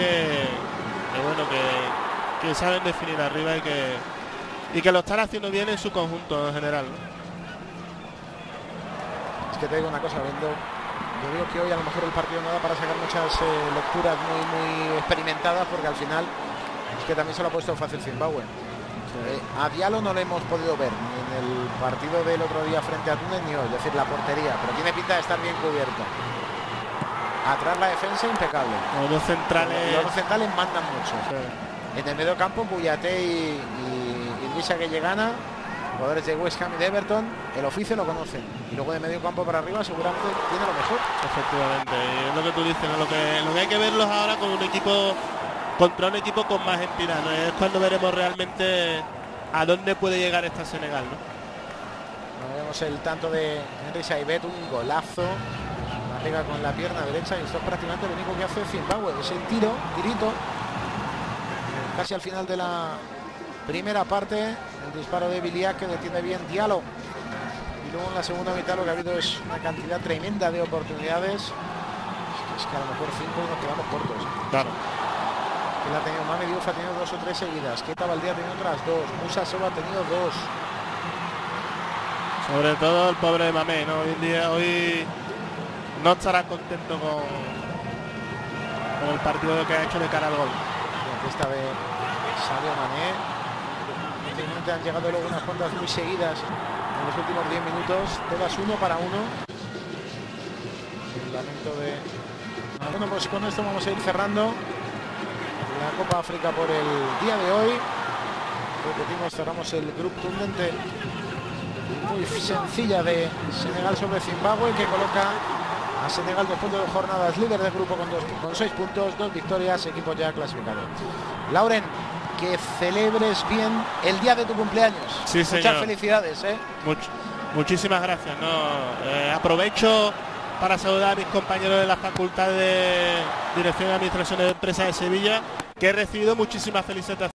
que, bueno que, que, saben definir arriba y que y que lo están haciendo bien en su conjunto en general. Es que te digo una cosa, viendo yo digo que hoy a lo mejor el partido no da para sacar muchas eh, lecturas muy muy experimentadas porque al final es que también se lo ha puesto fácil Zimbabue. Eh, a Diallo no lo hemos podido ver ni en el partido del otro día frente a Túnez ni hoy, es decir, la portería, pero tiene pinta de estar bien cubierto. Atrás la defensa impecable. Los dos centrales, los dos centrales mandan mucho. En el medio campo, Buyate y, Luisa que llegana, jugadores de West Ham y de Everton, el oficio lo conocen. Y luego de medio campo para arriba seguramente tiene lo mejor. Efectivamente, es lo que tú dices, lo, que, lo que hay que verlos ahora con un equipo contra un equipo con más entidad. ¿no? Es cuando veremos realmente a dónde puede llegar esta Senegal. ¿no? vemos el tanto de Henry Saibet, un golazo. Pega con la pierna derecha y esto es prácticamente lo único que hace Zimbabue. Ese tiro, tirito. Casi al final de la primera parte. El disparo de Biliac que detiene bien Diallo. Y luego en la segunda mitad lo que ha habido es una cantidad tremenda de oportunidades. Es que a lo mejor cinco y nos quedamos cortos. Claro que la ha tenido Mame Diouf ha tenido dos o tres seguidas. Keta Valdía ha tenido otras dos. Musa Soba ha tenido dos. Sobre todo el pobre Mamé, ¿no? Hoy en día, hoy no estará contento con, el partido que ha hecho de cara al gol. Esta de Sadio Mané. Efectivamente han llegado luego unas cuantas muy seguidas en los últimos 10 minutos. Todas uno para uno. El lamento de. Bueno, pues con esto vamos a ir cerrando la Copa África por el día de hoy. Repetimos, cerramos el grupo tundente muy sencilla de Senegal sobre Zimbabue que coloca a Senegal después de dos jornadas líder del grupo con, dos, con seis puntos, dos victorias, equipo ya clasificado. Lauren, que celebres bien el día de tu cumpleaños. Sí, Muchas felicidades. ¿eh? muchísimas gracias. No, eh, aprovecho para saludar a mis compañeros de la Facultad de Dirección de Administración de Empresas de Sevilla, que he recibido muchísimas felicitaciones.